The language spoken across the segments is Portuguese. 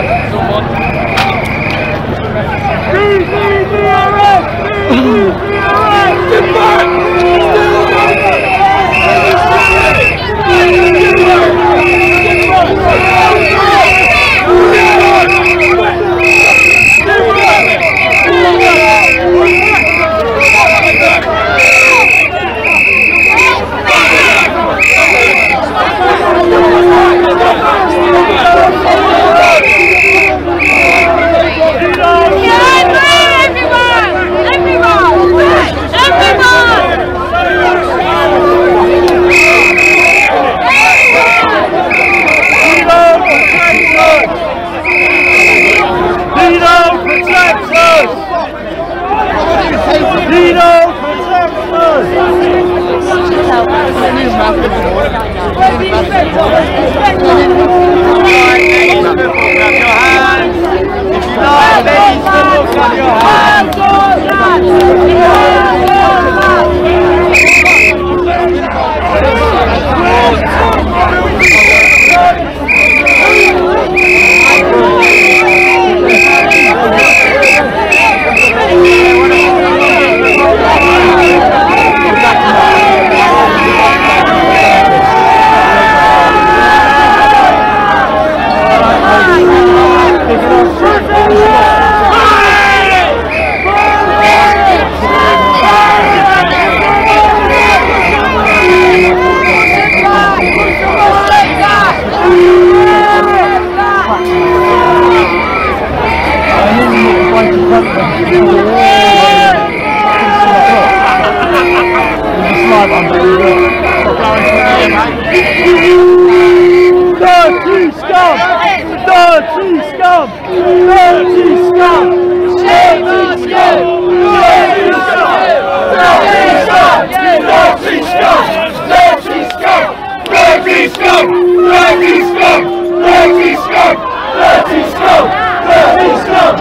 Come on. Dirty scum! Dirty scum! Nazi scum! Dirty scum! Dirty scum! Dirty scum! Dirty scum! Dirty scum! Dirty scum! Dirty scum! Dirty scum! Nazi scum!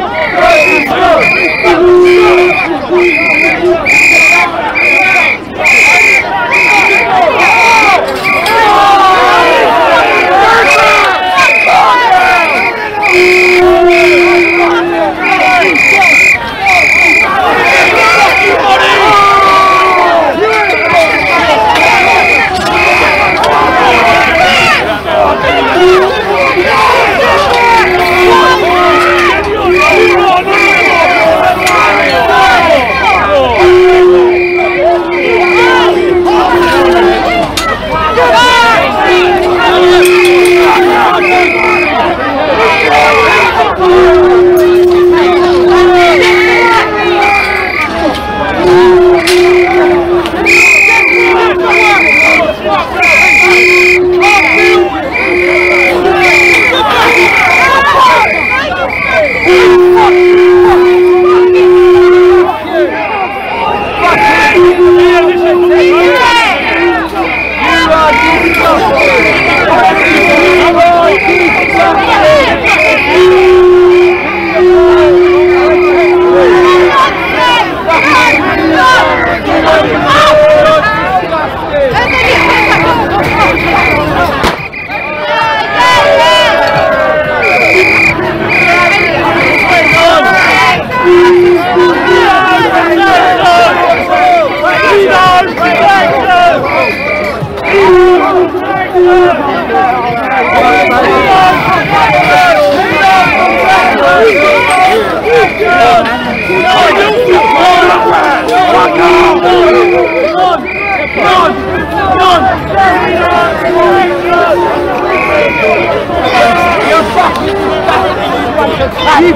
You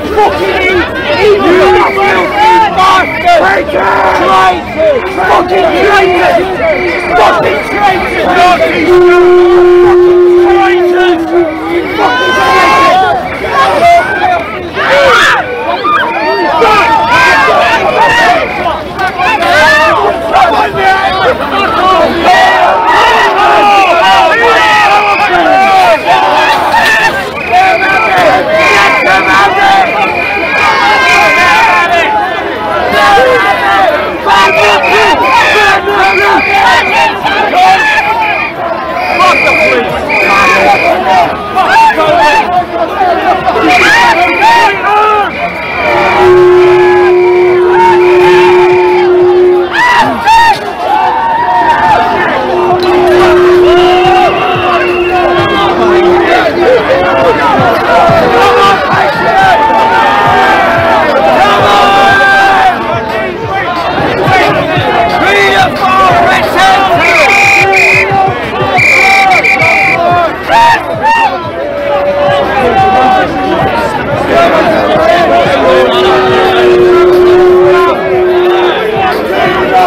fucking evil! Traitor! Fucking traitor! Fucking traitor! Fucking traitors!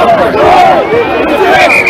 Vamos!